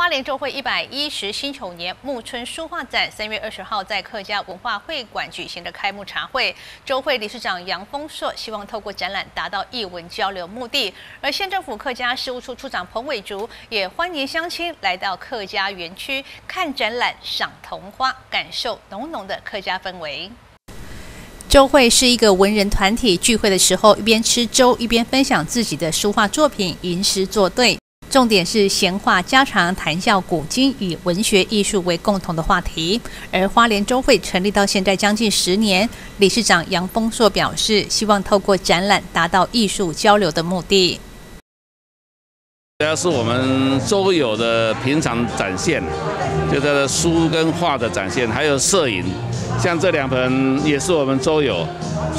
花莲周会一百一十辛丑年木春书画展，三月二十号在客家文化会馆举行的开幕茶会。周会理事长杨丰硕希望透过展览达到艺文交流目的，而县政府客家事务处处长彭伟竹也欢迎乡亲来到客家园区看展览、赏桐花，感受浓浓的客家氛围。周会是一个文人团体聚会的时候，一边吃粥一边分享自己的书画作品，吟诗作对。重点是闲话家常，谈笑古今，以文学艺术为共同的话题。而花莲周会成立到现在将近十年，理事长杨丰硕表示，希望透过展览达到艺术交流的目的。主要是我们周友的平常展现，就在书跟画的展现，还有摄影。像这两盆也是我们周友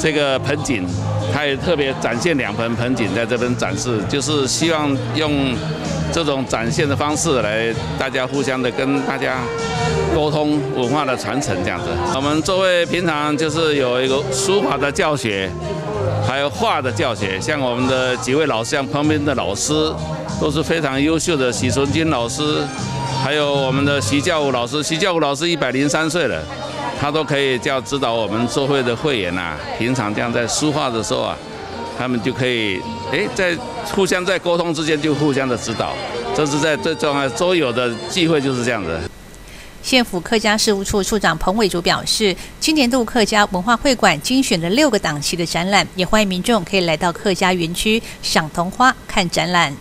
这个盆景。他也特别展现两盆盆景在这边展示，就是希望用这种展现的方式来大家互相的跟大家沟通文化的传承这样子。我们作为平常就是有一个书法的教学，还有画的教学，像我们的几位老师，像旁边的老师都是非常优秀的，许纯金老师，还有我们的徐教武老师，徐教武老师一百零三岁了。他都可以叫指导我们周会的会员呐，平常这样在书画的时候啊，他们就可以哎，在互相在沟通之间就互相的指导，这是在最重要周有的机会就是这样子。县府客家事务处处长彭伟竹表示，今年度客家文化会馆精选了六个档期的展览，也欢迎民众可以来到客家园区赏桐花、看展览。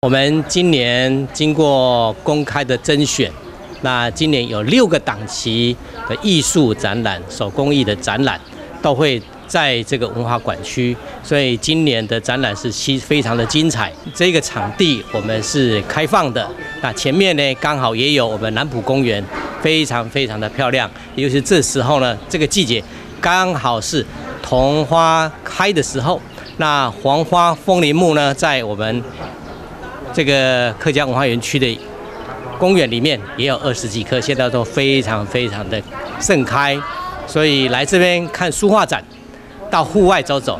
我们今年经过公开的甄选。那今年有六个档期的艺术展览、手工艺的展览，都会在这个文化馆区，所以今年的展览是非非常的精彩。这个场地我们是开放的，那前面呢刚好也有我们南浦公园，非常非常的漂亮。尤其这时候呢，这个季节刚好是桐花开的时候，那黄花风铃木呢，在我们这个客家文化园区的。公园里面也有二十几棵，现在都非常非常的盛开，所以来这边看书画展，到户外走走，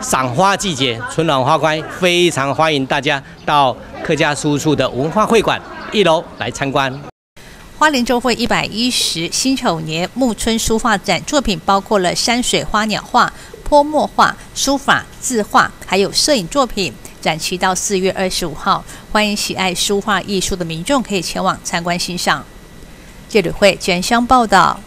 赏花季节，春暖花开，非常欢迎大家到客家书处的文化会馆一楼来参观。花莲周会一百一十辛丑年暮春书画展作品包括了山水花鸟画、泼墨画、书法、字画，还有摄影作品。展期到四月二十五号，欢迎喜爱书画艺术的民众可以前往参观欣赏。记者会全相报道。